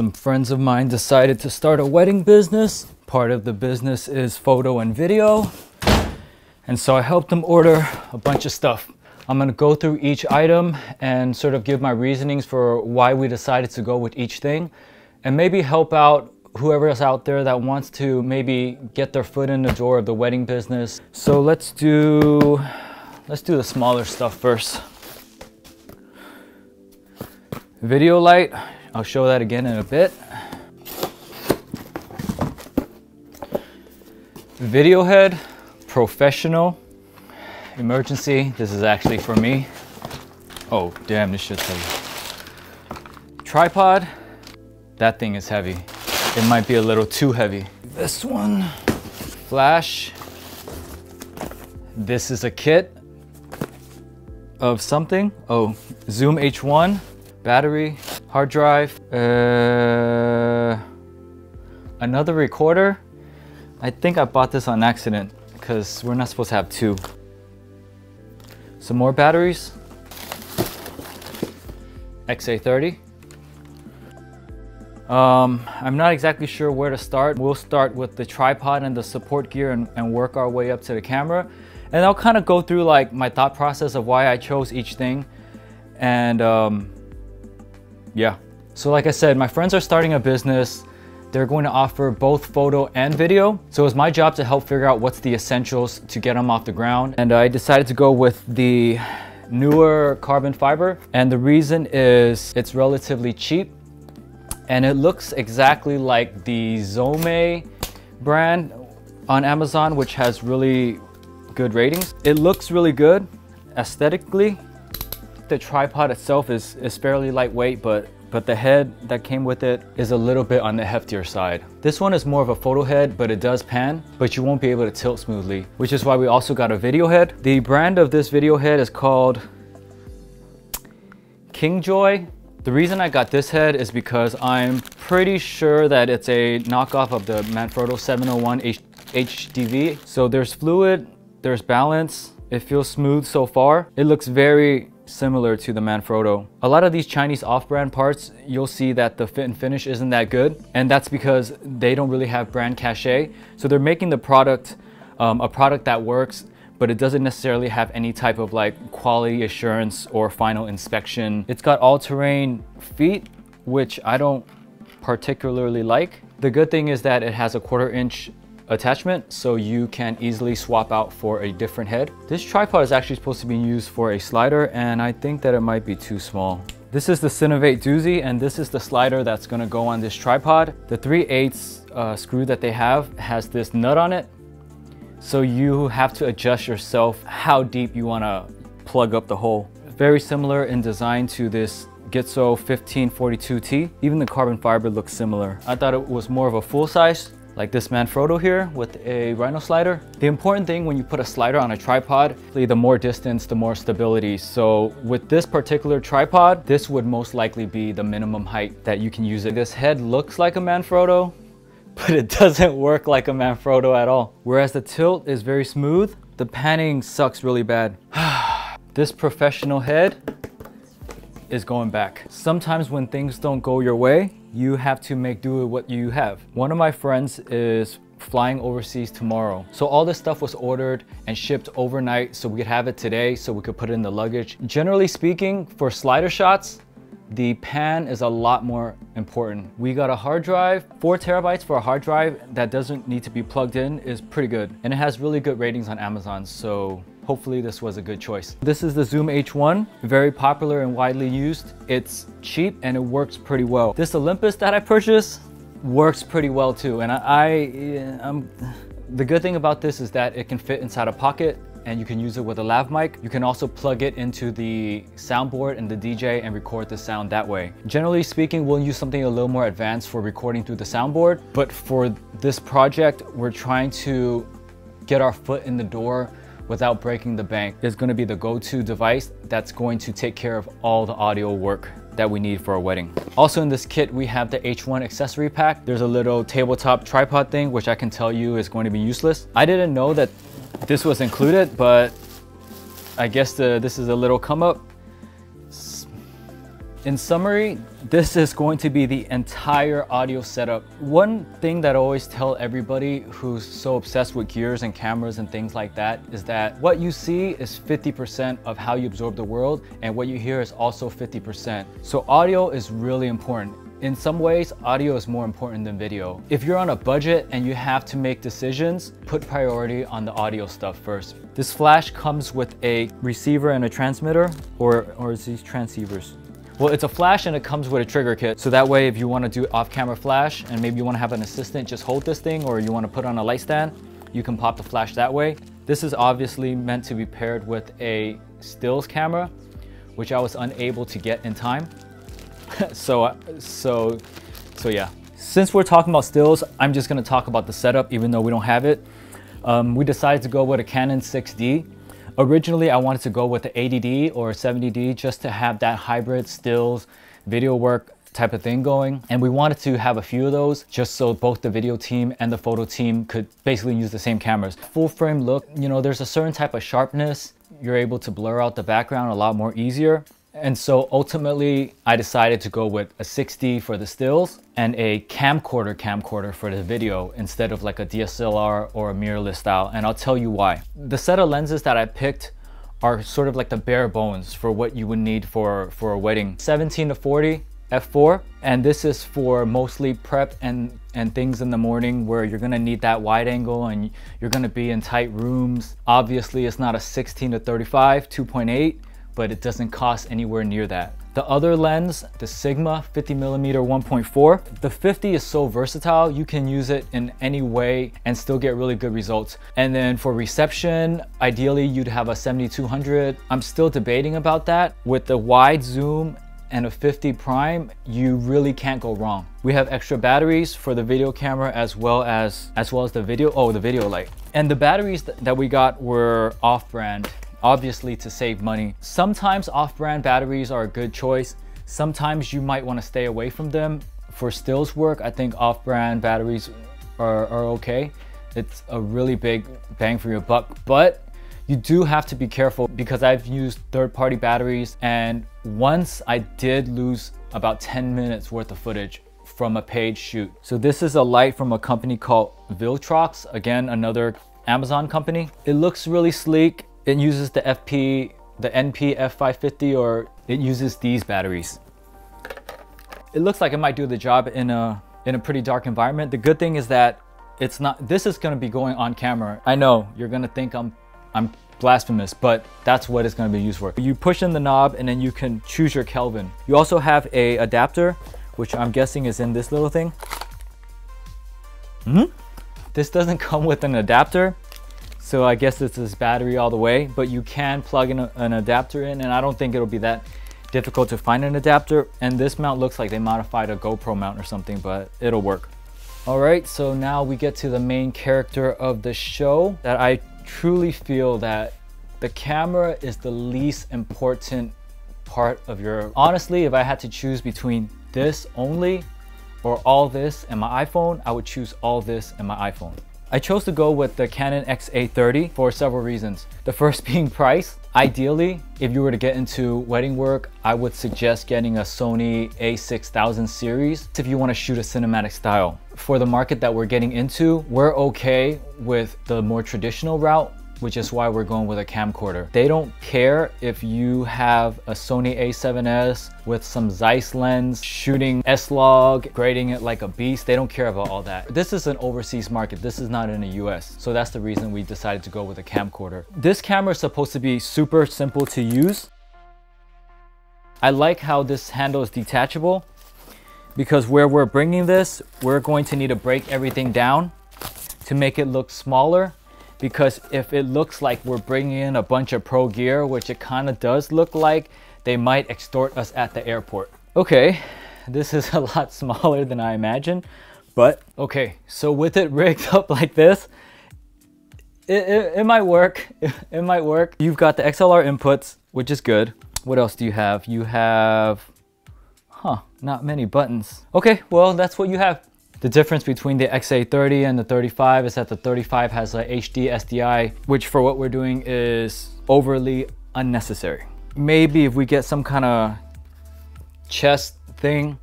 Some friends of mine decided to start a wedding business. Part of the business is photo and video. And so I helped them order a bunch of stuff. I'm gonna go through each item and sort of give my reasonings for why we decided to go with each thing and maybe help out whoever is out there that wants to maybe get their foot in the door of the wedding business. So let's do, let's do the smaller stuff first. Video light, I'll show that again in a bit. Video head, professional, emergency. This is actually for me. Oh, damn, this shit's heavy. Tripod, that thing is heavy. It might be a little too heavy. This one, flash. This is a kit of something. Oh, Zoom H1, battery, hard drive, uh, another recorder. I think I bought this on accident because we're not supposed to have two. Some more batteries. XA30. Um, I'm not exactly sure where to start. We'll start with the tripod and the support gear and, and work our way up to the camera. And I'll kind of go through like my thought process of why I chose each thing. And um, yeah. So like I said, my friends are starting a business. They're going to offer both photo and video. So it's my job to help figure out what's the essentials to get them off the ground. And I decided to go with the Neewer carbon fiber. And the reason is it's relatively cheap and it looks exactly like the Zomei brand on Amazon, which has really good ratings. It looks really good aesthetically. The tripod itself is, is fairly lightweight, but but the head that came with it is a little bit on the heftier side. This one is more of a photo head, but it does pan, but you won't be able to tilt smoothly, which is why we also got a video head. The brand of this video head is called Kingjoy. The reason I got this head is because I'm pretty sure that it's a knockoff of the Manfrotto 701 H HDV. So there's fluid, there's balance, it feels smooth so far. It looks very similar to the Manfrotto. A lot of these Chinese off-brand parts, you'll see that the fit and finish isn't that good. And that's because they don't really have brand cachet. So they're making the product um, a product that works but it doesn't necessarily have any type of like quality assurance or final inspection. It's got all-terrain feet, which I don't particularly like. The good thing is that it has a quarter inch attachment so you can easily swap out for a different head. This tripod is actually supposed to be used for a slider and I think that it might be too small. This is the Cinevate Duzi and this is the slider that's gonna go on this tripod. The 3 8 uh, screw that they have has this nut on it so you have to adjust yourself how deep you want to plug up the hole. Very similar in design to this Gitzo 1542T. Even the carbon fiber looks similar. I thought it was more of a full size like this Manfrotto here with a Rhino slider. The important thing when you put a slider on a tripod, the more distance, the more stability. So with this particular tripod, this would most likely be the minimum height that you can use it. This head looks like a Manfrotto, but it doesn't work like a Manfrotto at all. Whereas the tilt is very smooth, the panning sucks really bad. this professional head is going back. Sometimes when things don't go your way, you have to make do with what you have. One of my friends is flying overseas tomorrow. So all this stuff was ordered and shipped overnight so we could have it today so we could put it in the luggage. Generally speaking, for slider shots, the pan is a lot more important. We got a hard drive, four terabytes for a hard drive that doesn't need to be plugged in is pretty good. And it has really good ratings on Amazon, so hopefully this was a good choice. This is the Zoom H1, very popular and widely used. It's cheap and it works pretty well. This Olympus that I purchased works pretty well too. And I, I I'm, the good thing about this is that it can fit inside a pocket and you can use it with a lav mic. You can also plug it into the soundboard and the DJ and record the sound that way. Generally speaking, we'll use something a little more advanced for recording through the soundboard, but for this project, we're trying to get our foot in the door without breaking the bank. is gonna be the go-to device that's going to take care of all the audio work that we need for a wedding. Also in this kit, we have the H1 accessory pack. There's a little tabletop tripod thing, which I can tell you is going to be useless. I didn't know that this was included, but I guess the, this is a little come up. In summary, this is going to be the entire audio setup. One thing that I always tell everybody who's so obsessed with gears and cameras and things like that is that what you see is 50% of how you absorb the world and what you hear is also 50%. So audio is really important. In some ways, audio is more important than video. If you're on a budget and you have to make decisions, put priority on the audio stuff first. This flash comes with a receiver and a transmitter, or, or these transceivers? Well, it's a flash and it comes with a trigger kit. So that way, if you wanna do off-camera flash and maybe you wanna have an assistant just hold this thing or you wanna put on a light stand, you can pop the flash that way. This is obviously meant to be paired with a stills camera, which I was unable to get in time. so, so, so yeah. Since we're talking about stills, I'm just gonna talk about the setup even though we don't have it. Um, we decided to go with a Canon 6D. Originally, I wanted to go with the 80D or 70D just to have that hybrid stills video work type of thing going. And we wanted to have a few of those just so both the video team and the photo team could basically use the same cameras. Full frame look, you know, there's a certain type of sharpness. You're able to blur out the background a lot more easier. And so ultimately I decided to go with a 6D for the stills and a camcorder camcorder for the video instead of like a DSLR or a mirrorless style. And I'll tell you why. The set of lenses that I picked are sort of like the bare bones for what you would need for, for a wedding. 17 to 40 f4 and this is for mostly prep and and things in the morning where you're gonna need that wide angle and you're gonna be in tight rooms obviously it's not a 16 to 35 2.8 but it doesn't cost anywhere near that. The other lens, the Sigma 50 millimeter 1.4, the 50 is so versatile, you can use it in any way and still get really good results. And then for reception, ideally you'd have a 7200. I'm still debating about that. With the wide zoom and a 50 prime, you really can't go wrong. We have extra batteries for the video camera as well as as well as the video, oh, the video light. And the batteries that we got were off-brand obviously to save money. Sometimes off-brand batteries are a good choice. Sometimes you might want to stay away from them. For stills work, I think off-brand batteries are, are okay. It's a really big bang for your buck, but you do have to be careful because I've used third-party batteries and once I did lose about 10 minutes worth of footage from a paid shoot. So this is a light from a company called Viltrox, again, another Amazon company. It looks really sleek. It uses the FP, the NP F550 or it uses these batteries. It looks like it might do the job in a, in a pretty dark environment. The good thing is that it's not, this is gonna be going on camera. I know you're gonna think I'm, I'm blasphemous, but that's what it's gonna be used for. You push in the knob and then you can choose your Kelvin. You also have a adapter, which I'm guessing is in this little thing. Mm -hmm. This doesn't come with an adapter, so I guess it's this battery all the way, but you can plug in a, an adapter in and I don't think it'll be that difficult to find an adapter. And this mount looks like they modified a GoPro mount or something, but it'll work. All right, so now we get to the main character of the show that I truly feel that the camera is the least important part of your, honestly, if I had to choose between this only or all this and my iPhone, I would choose all this and my iPhone. I chose to go with the Canon XA30 for several reasons. The first being price. Ideally, if you were to get into wedding work, I would suggest getting a Sony a6000 series if you want to shoot a cinematic style. For the market that we're getting into, we're okay with the more traditional route which is why we're going with a camcorder. They don't care if you have a Sony a7S with some Zeiss lens, shooting S-Log, grading it like a beast. They don't care about all that. This is an overseas market. This is not in the US. So that's the reason we decided to go with a camcorder. This camera is supposed to be super simple to use. I like how this handle is detachable because where we're bringing this, we're going to need to break everything down to make it look smaller because if it looks like we're bringing in a bunch of pro gear, which it kind of does look like, they might extort us at the airport. Okay, this is a lot smaller than I imagined, but okay, so with it rigged up like this, it, it, it might work, it, it might work. You've got the XLR inputs, which is good. What else do you have? You have, huh, not many buttons. Okay, well, that's what you have. The difference between the XA30 and the 35 is that the 35 has a HD SDI, which for what we're doing is overly unnecessary. Maybe if we get some kind of chest thing.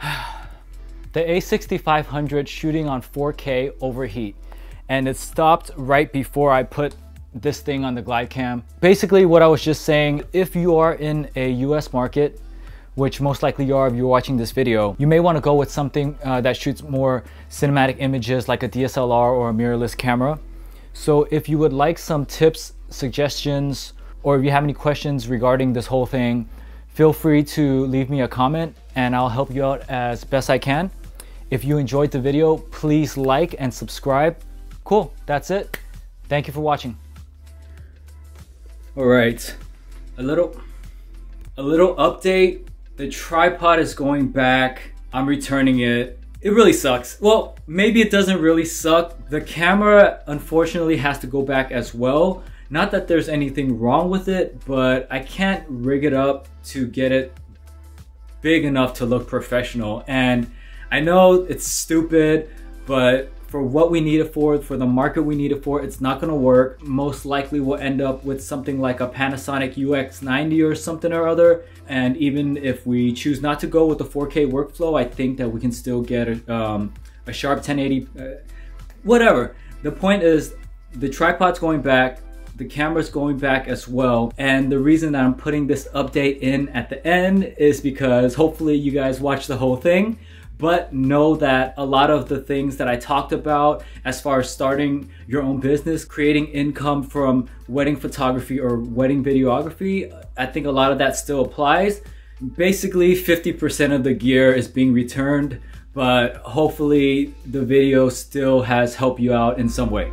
the A6500 shooting on 4K overheat and it stopped right before I put this thing on the glide cam. Basically what I was just saying, if you are in a US market, which most likely you are if you're watching this video, you may want to go with something uh, that shoots more cinematic images like a DSLR or a mirrorless camera. So if you would like some tips, suggestions, or if you have any questions regarding this whole thing, feel free to leave me a comment and I'll help you out as best I can. If you enjoyed the video, please like and subscribe. Cool, that's it. Thank you for watching. All right, a little, a little update. The tripod is going back. I'm returning it. It really sucks. Well, maybe it doesn't really suck. The camera, unfortunately, has to go back as well. Not that there's anything wrong with it, but I can't rig it up to get it big enough to look professional. And I know it's stupid, but for what we need it for, for the market we need it for, it's not gonna work. Most likely we'll end up with something like a Panasonic UX90 or something or other. And even if we choose not to go with the 4K workflow, I think that we can still get a, um, a sharp 1080, uh, whatever. The point is the tripod's going back, the camera's going back as well. And the reason that I'm putting this update in at the end is because hopefully you guys watch the whole thing but know that a lot of the things that I talked about as far as starting your own business, creating income from wedding photography or wedding videography, I think a lot of that still applies. Basically, 50% of the gear is being returned, but hopefully the video still has helped you out in some way.